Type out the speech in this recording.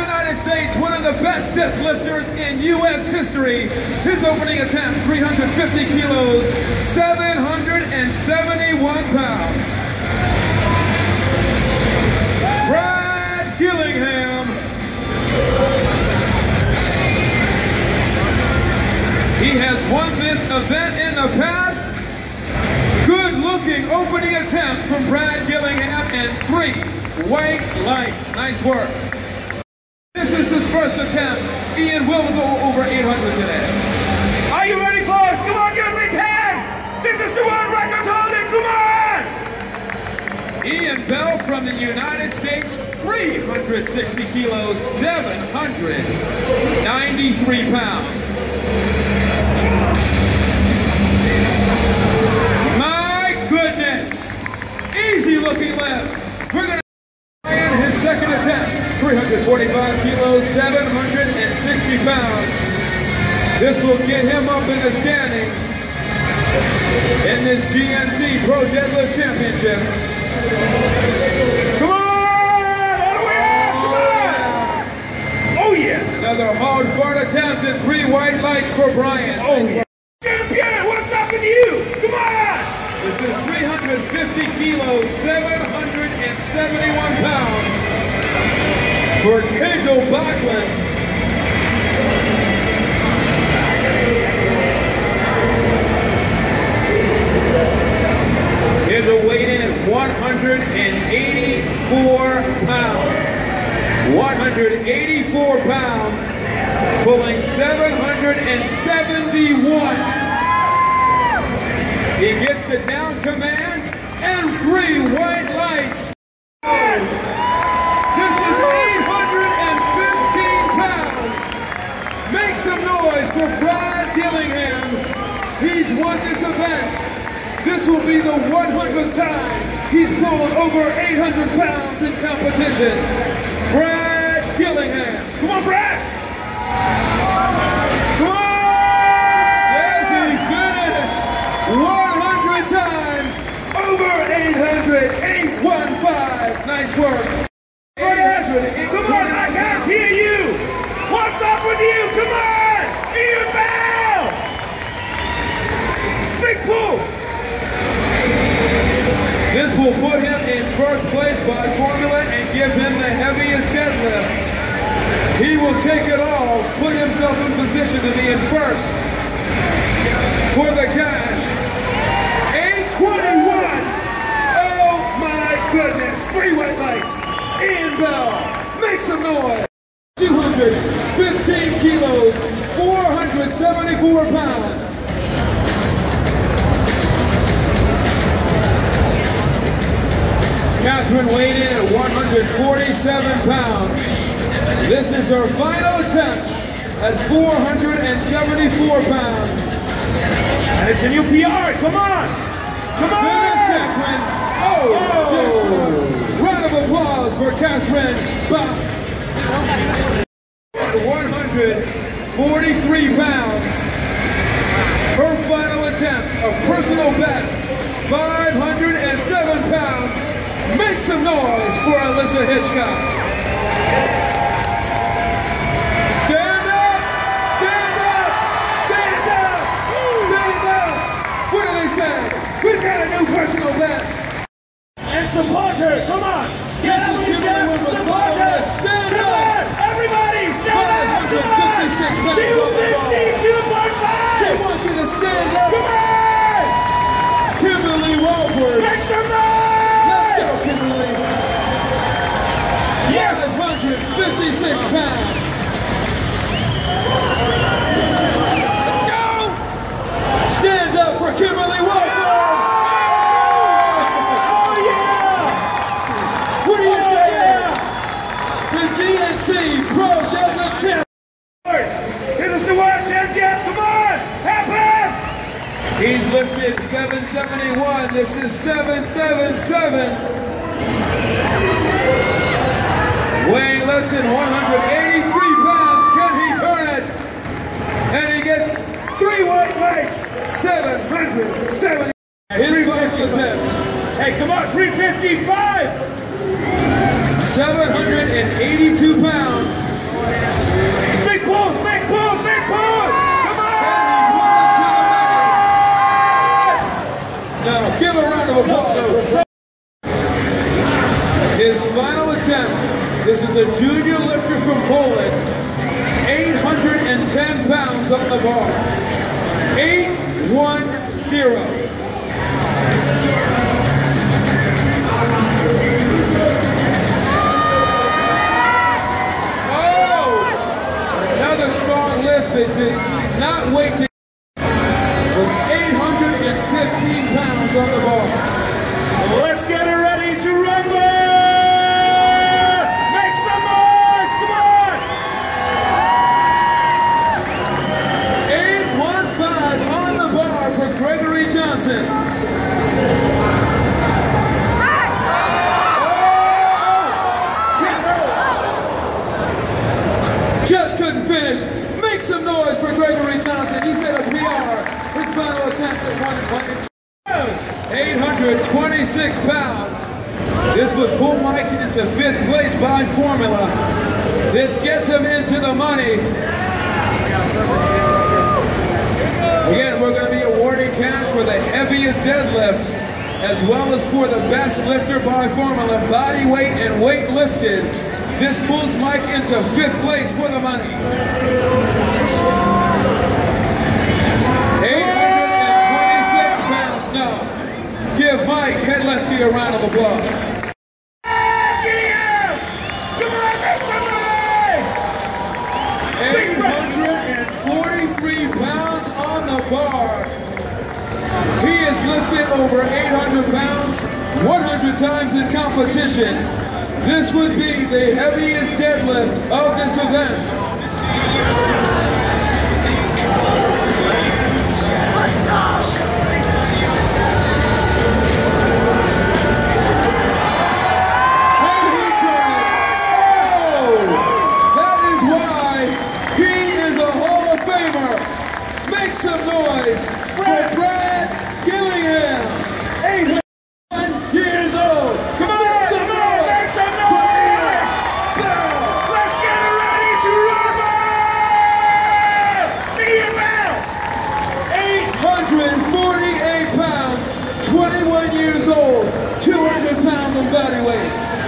United States, one of the best deadlifters in U.S. history. His opening attempt, 350 kilos, 771 pounds. Brad Gillingham. He has won this event in the past. Good looking opening attempt from Brad Gillingham and three white lights. Nice work. This is his first attempt. Ian will go over 800 today. Are you ready for us? Come on, give a big hand! This is the world record holder, come on! Ian Bell from the United States, 360 kilos, 793 pounds. 345 kilos, 760 pounds. This will get him up in the standings in this GNC Pro Deadlift Championship. Come on! All the way! Come on! Oh yeah! Another hard fought attempt and three white lights for Brian. Oh yeah! Champion, what's up with you? Come on! This is 350 kilos, 771 pounds for Kajal Bakkelund. Kajal weighed in at 184 pounds. 184 pounds, pulling 771. He gets the down command and three white 800 pounds in competition. Brad Gillingham. Come on, Brad! Come on! As he finished 100 times over 800, 815. Nice work. Oh, yes. Come on, I can't hear you! What's up with you? Come on! Ian Bell! Big pull! This will put formula and give him the heaviest deadlift. He will take it all, put himself in position to be in first for the cash. 821! Oh my goodness! Three white lights. Ian Bell, make some noise. 215 kilos, 474 pounds. Catherine weighed in at 147 pounds. This is her final attempt at 474 pounds. And it's a new PR, come on! Come on! Catherine. Oh, yes. Round of applause for Catherine Bach. 143 pounds. Her final attempt, a personal best, 507 pounds. Make some noise for Alyssa Hitchcock. 156 pounds. Let's go. Stand up for Kimberly Walford. Oh yeah! What do you Oh say? yeah! The GNC Pro Deadlift Champ. This the world champion! Come on! Happen! He's lifted 771. This is 777. Less than 183 810 pounds on the bar. 810. Oh! Another strong lift, did not wait to with 815 pounds on the bar. Let's get it Johnson. Oh! Just couldn't finish. Make some noise for Gregory Johnson. He set a PR. His final attempt at one one- 826 pounds. This would pull Mike into fifth place by formula. This gets him into the money. Again, we're going to cash for the heaviest deadlift, as well as for the best lifter by formula, body weight and weight lifted. This pulls Mike into fifth place for the money. 826 pounds now. Give Mike Hedleski a round of applause. On, make some 843 pounds on the bar. Lifted over 800 pounds 100 times in competition. This would be the heaviest deadlift of this event. 848 pounds,